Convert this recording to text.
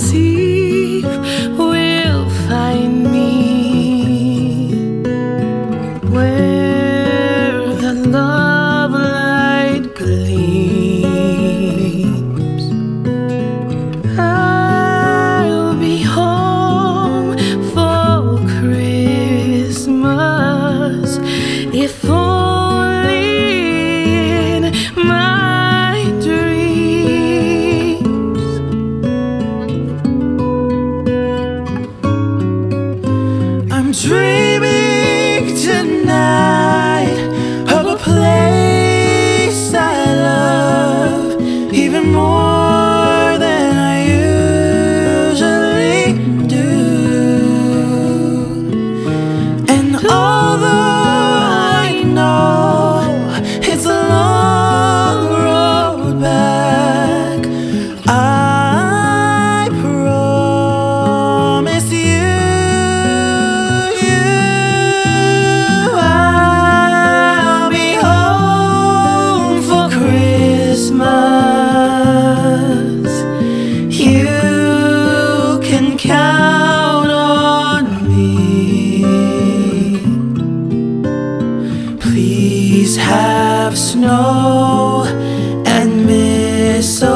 así. dream. trees have snow and mistletoe.